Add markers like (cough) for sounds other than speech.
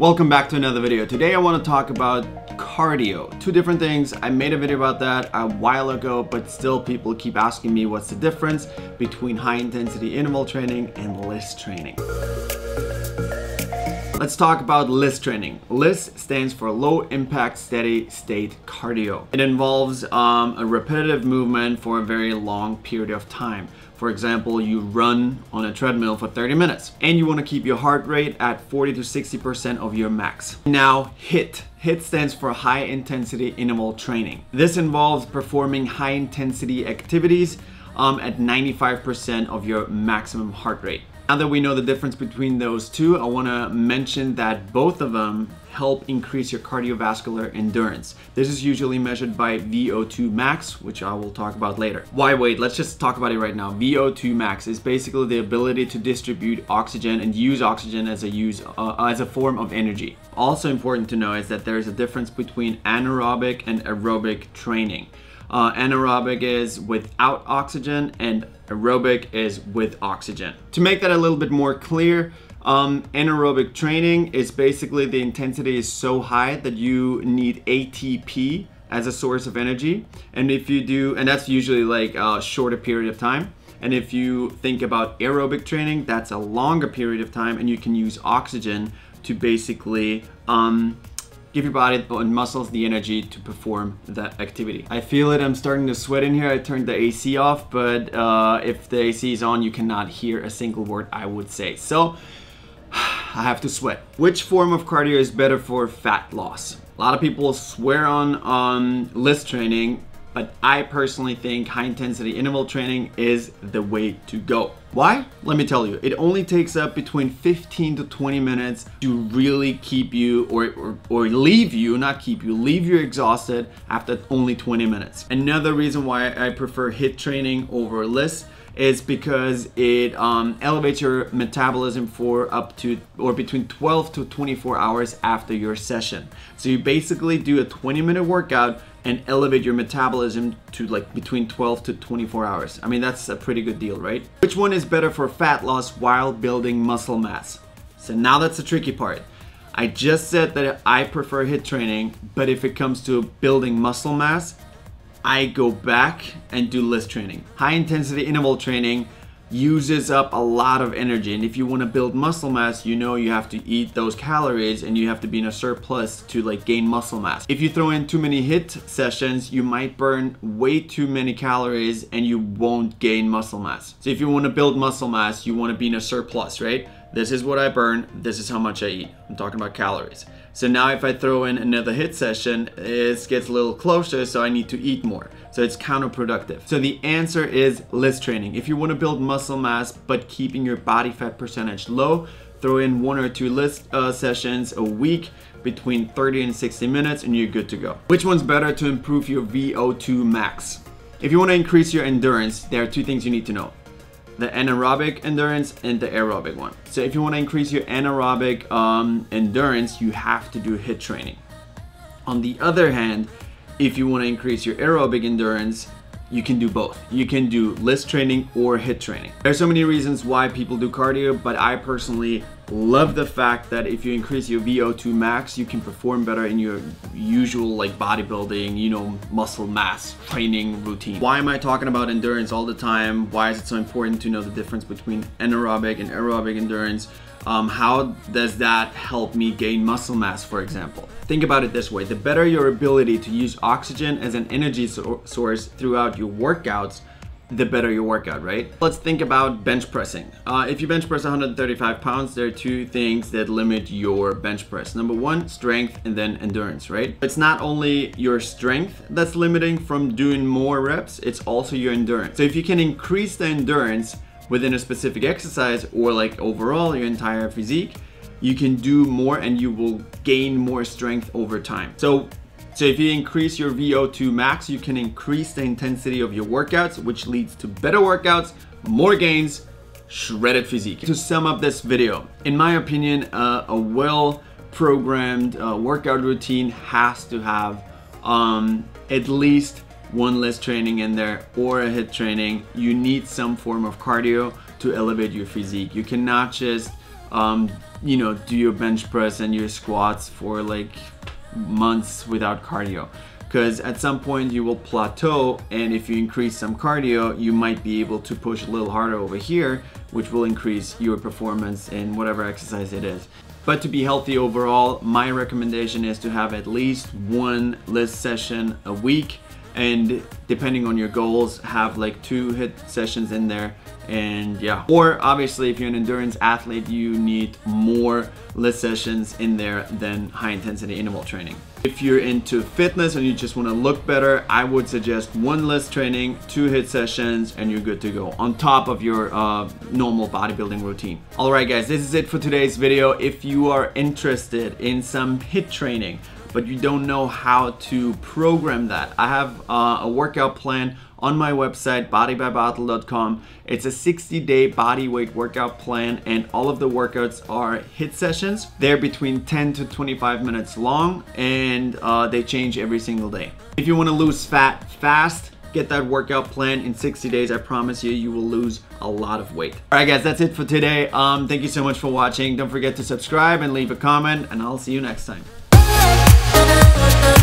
Welcome back to another video. Today I want to talk about cardio. Two different things. I made a video about that a while ago, but still people keep asking me what's the difference between high intensity interval training and LISS training. Let's talk about LISS training. LISS stands for low impact steady state cardio. It involves um, a repetitive movement for a very long period of time. For example, you run on a treadmill for 30 minutes and you want to keep your heart rate at 40 to 60% of your max. Now, HIIT. HIIT stands for high intensity interval training. This involves performing high intensity activities um, at 95% of your maximum heart rate. Now that we know the difference between those two, I want to mention that both of them help increase your cardiovascular endurance. This is usually measured by VO2 max, which I will talk about later. Why wait? Let's just talk about it right now. VO2 max is basically the ability to distribute oxygen and use oxygen as a use uh, as a form of energy. Also important to know is that there is a difference between anaerobic and aerobic training. Uh, anaerobic is without oxygen and aerobic is with oxygen. To make that a little bit more clear, um, anaerobic training is basically the intensity is so high that you need ATP as a source of energy. And if you do, and that's usually like a shorter period of time. And if you think about aerobic training, that's a longer period of time and you can use oxygen to basically um, give your body and muscles the energy to perform that activity. I feel it, I'm starting to sweat in here. I turned the AC off, but uh, if the AC is on, you cannot hear a single word I would say. So (sighs) I have to sweat. Which form of cardio is better for fat loss? A lot of people swear on, on LISS training but I personally think high intensity interval training is the way to go. Why? Let me tell you, it only takes up between 15 to 20 minutes to really keep you or, or, or leave you, not keep you, leave you exhausted after only 20 minutes. Another reason why I prefer HIIT training over LISS is because it um, elevates your metabolism for up to or between 12 to 24 hours after your session. So you basically do a 20 minute workout and elevate your metabolism to like between 12 to 24 hours. I mean, that's a pretty good deal, right? Which one is better for fat loss while building muscle mass? So now that's the tricky part. I just said that I prefer HIIT training, but if it comes to building muscle mass, I go back and do LISS training. High intensity interval training uses up a lot of energy and if you want to build muscle mass you know you have to eat those calories and you have to be in a surplus to like gain muscle mass if you throw in too many HIIT sessions you might burn way too many calories and you won't gain muscle mass so if you want to build muscle mass you want to be in a surplus right this is what I burn, this is how much I eat. I'm talking about calories. So now if I throw in another HIIT session, it gets a little closer, so I need to eat more. So it's counterproductive. So the answer is LISS training. If you want to build muscle mass, but keeping your body fat percentage low, throw in one or two LISS uh, sessions a week between 30 and 60 minutes and you're good to go. Which one's better to improve your VO2 max? If you want to increase your endurance, there are two things you need to know the anaerobic endurance and the aerobic one. So if you want to increase your anaerobic um, endurance, you have to do HIIT training. On the other hand, if you want to increase your aerobic endurance, you can do both. You can do LISS training or HIIT training. There's so many reasons why people do cardio, but I personally love the fact that if you increase your VO2 max, you can perform better in your usual like bodybuilding, you know, muscle mass training routine. Why am I talking about endurance all the time? Why is it so important to know the difference between anaerobic and aerobic endurance? Um, how does that help me gain muscle mass, for example? Think about it this way, the better your ability to use oxygen as an energy so source throughout your workouts, the better your workout, right? Let's think about bench pressing. Uh, if you bench press 135 pounds, there are two things that limit your bench press. Number one, strength and then endurance, right? It's not only your strength that's limiting from doing more reps, it's also your endurance. So if you can increase the endurance, within a specific exercise or like overall your entire physique, you can do more and you will gain more strength over time. So, so if you increase your VO2 max, you can increase the intensity of your workouts, which leads to better workouts, more gains, shredded physique. To sum up this video, in my opinion, uh, a well programmed uh, workout routine has to have um, at least one LISS training in there or a HIIT training, you need some form of cardio to elevate your physique. You cannot just um, you know, do your bench press and your squats for like months without cardio. Because at some point you will plateau and if you increase some cardio you might be able to push a little harder over here which will increase your performance in whatever exercise it is. But to be healthy overall my recommendation is to have at least one LISS session a week and depending on your goals have like two HIIT sessions in there. And yeah. Or obviously if you're an endurance athlete you need more LISS sessions in there than high intensity interval training. If you're into fitness and you just want to look better I would suggest one LISS training two HIIT sessions and you're good to go on top of your uh, normal bodybuilding routine. All right guys this is it for today's video. If you are interested in some HIIT training but you don't know how to program that. I have uh, a workout plan on my website bodybybartl.com. It's a 60 day body weight workout plan and all of the workouts are HIIT sessions. They're between 10 to 25 minutes long and uh, they change every single day. If you want to lose fat fast, get that workout plan in 60 days. I promise you, you will lose a lot of weight. All right, guys, that's it for today. Um, thank you so much for watching. Don't forget to subscribe and leave a comment, and I'll see you next time. Thank.